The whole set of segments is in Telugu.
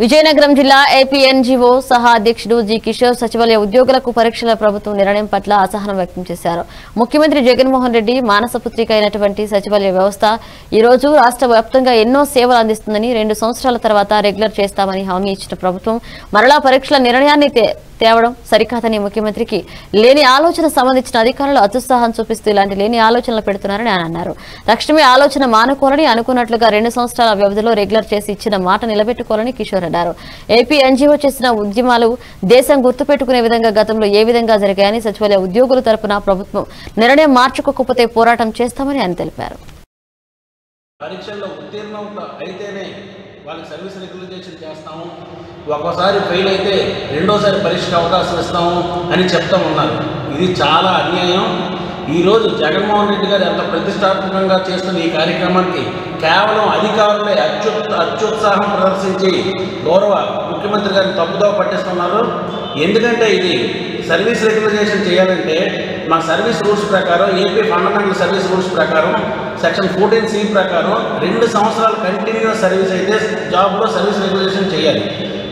విజయనగరం జిల్లా ఏపీఎన్జీఓ సహా అధ్యక్షుడు జి కిషోర్ సచివాలయ ఉద్యోగులకు పరీక్షల ప్రభుత్వం నిర్ణయం పట్ల అసహనం వ్యక్తం చేశారు. ముఖ్యమంత్రి జగన్మోహన్ రెడ్డి మానసపుత్రిక అయినటువంటి సచివాలయ వ్యవస్థ ఈ రోజు రాష్ట్ర వ్యాప్తంగా ఎన్నో సేవలు అందిస్తుందని రెండు సంవత్సరాల తర్వాత రెగ్యులర్ చేస్తామని హామీ ఇచ్చిన ప్రభుత్వం మరలా పరీక్షల నిర్ణయాన్ని తేవడం సరికాదని ముఖ్యమంత్రికి లేని ఆలోచన సంబంధించిన అధికారులు అత్యుత్సాహం చూపిస్తూ ఇలాంటి లేని ఆలోచనలు పెడుతున్నారని ఆయన అన్నారు. తక్షణమే ఆలోచన మానుకోవాలని అనుకున్నట్లుగా రెండు సంవత్సరాల వ్యవధిలో రెగ్యులర్ చేసి ఇచ్చిన మాట నిలబెట్టుకోవాలని కిషోర్ అన్నారు. ఏపీ ఎన్జీఓ చేసిన ఉద్యమాలు దేశం గుర్తుపెట్టుకునే విధంగా గతంలో ఏ విధంగా జరిగాయని సచివాలయ ఉద్యోగుల తరపున ప్రభుత్వం నిర్ణయం మార్చుకోకపోతే పోరాటం చేస్తామని ఆయన తెలిపారు. పరీక్షల్లో ఉత్తీర్ణం అయితేనే వాళ్ళకి సర్వీస్ రెగ్యులైజేషన్ చేస్తాము. ఒక్కోసారి ఫెయిల్ అయితే రెండోసారి పరీక్షకు అవకాశం ఇస్తాము అని చెప్తా ఉన్నారు. ఇది చాలా అన్యాయం. ఈరోజు జగన్మోహన్ రెడ్డి గారు ఎంత ప్రతిష్టాత్మకంగా చేస్తున్న ఈ కార్యక్రమానికి కేవలం అధికారులే అత్యు అత్యుత్సాహం ప్రదర్శించి గౌరవ ముఖ్యమంత్రి గారిని తప్పుదో పట్టిస్తున్నారు. ఎందుకంటే ఇది సర్వీస్ రెగ్యులైజేషన్ చేయాలంటే మా సర్వీస్ రూల్స్ ప్రకారం ఏపీ ఫండమెంటల్ సర్వీస్ రూల్స్ ప్రకారం సెక్షన్ ఫోర్టీన్ సి ప్రకారం రెండు సంవత్సరాలు కంటిన్యూస్ సర్వీస్ అయితే జాబ్లో సర్వీస్ రెగ్యులేషన్ చేయాలి.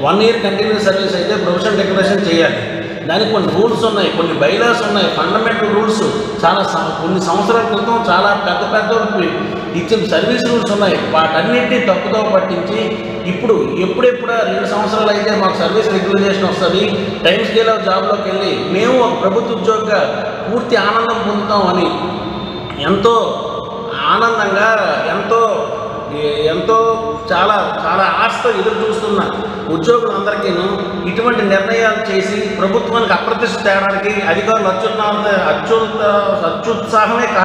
వన్ ఇయర్ కంటిన్యూస్ సర్వీస్ అయితే ప్రొఫెషన్ డెకరేషన్ చేయాలి. దానికి కొన్ని రూల్స్ ఉన్నాయి కొన్ని బైలాస్ ఉన్నాయి ఫండమెంటల్ రూల్స్ చాలా కొన్ని సంవత్సరాల క్రితం చాలా పెద్ద పెద్ద ఇచ్చిన సర్వీస్ రూల్స్ ఉన్నాయి. వాటన్నింటినీ తప్పుతో పట్టించి ఇప్పుడు ఎప్పుడెప్పుడు రెండు సంవత్సరాలు అయితే మాకు సర్వీస్ రెగ్యులేషన్ వస్తుంది టైం స్కేల్ ఆఫ్ జాబ్లోకి వెళ్ళి మేము ఒక ప్రభుత్వ ఉద్యోగ పూర్తి ఆనందం పొందుతాం అని. ఎంతో ఆనందంగా ఎంతో ఎంతో చాలా చాలా ఆశతో ఎదురు చూస్తున్న ఉద్యోగులందరికీను ఇటువంటి నిర్ణయాలు చేసి ప్రభుత్వానికి అప్రతిష్ట తేడానికి అధికారులు అత్యున్న అత్యుత్త అత్యుత్సాహమే కా-